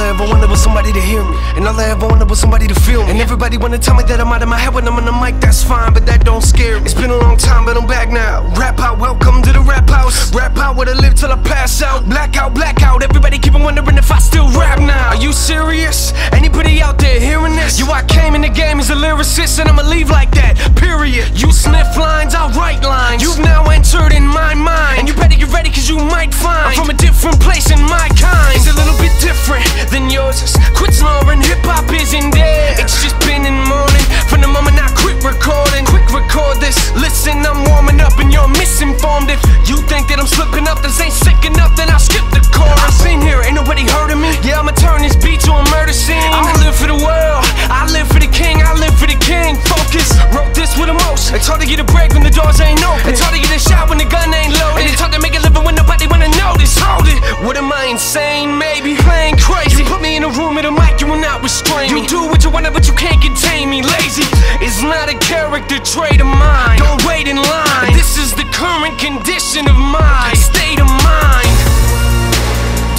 ever wanted was somebody to hear me. And all I ever wanted was somebody to feel me. And everybody wanna tell me that I'm out of my head when I'm on the mic, that's fine, but that don't scare me. It's been a long time, but I'm back now. Rap out, welcome to the rap house. Rap out where I live till I pass out. Blackout, blackout, everybody keep on wondering if I still rap now. Are you serious? Anybody out there hearing this? You, I came in the game as a lyricist, and I'ma leave like that, period. You sniff lines, I write lines. Wait in line. This is the current condition of my state of mind.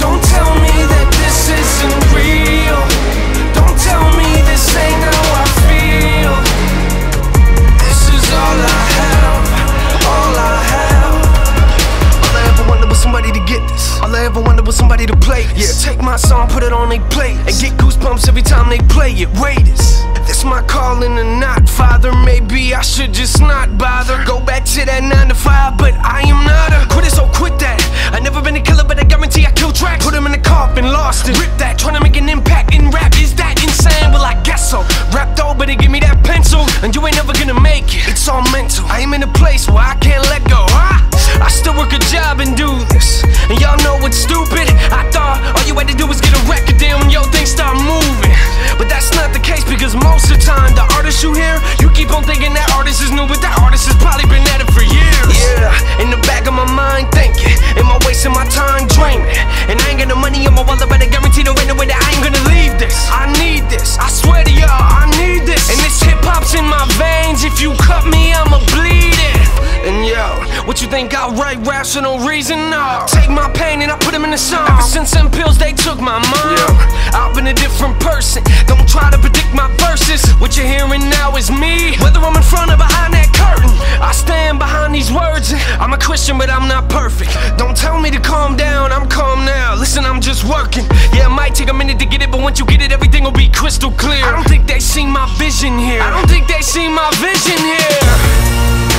Don't tell me that this isn't real. Don't tell me this ain't how I feel. This is all I have, all I have. All I ever wanted was somebody to get this. All I ever wanted was somebody to play this. Yeah, take my song, put it on they play and get goosebumps every time they play it. Raiders. This my calling or not, father. Maybe I should just not bother. Go back to that nine to five, but I am not a quitter, so quit that. I never been a killer, but I guarantee I kill tracks. Put him in the coffin, lost it. Rip that, trying to make an impact in rap. Is that insane? Well, I guess so. Rap though, but give me that pencil, and you ain't never gonna make it. It's all mental. I am in a place where I the case because most of the time the artists you hear, you keep on thinking that artist is new, but that artist has probably been at it for years. Yeah, in the back of my mind thinking, am I wasting my time dreaming? And I ain't got no money in my wallet, but I guarantee there ain't no way that I ain't gonna leave this. I need this, I swear to y'all, I need this. And this hip hop's in my veins. If you cut me, I'ma bleed it. And yo, what you think I write raps for no reason? No. Take my pain and I put What you're hearing now is me. Whether I'm in front or behind that curtain, I stand behind these words. I'm a Christian, but I'm not perfect. Don't tell me to calm down, I'm calm now. Listen, I'm just working. Yeah, it might take a minute to get it, but once you get it, everything will be crystal clear. I don't think they see my vision here. I don't think they see my vision here.